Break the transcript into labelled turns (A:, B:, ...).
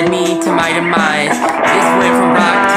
A: led me to my demise. This went from rock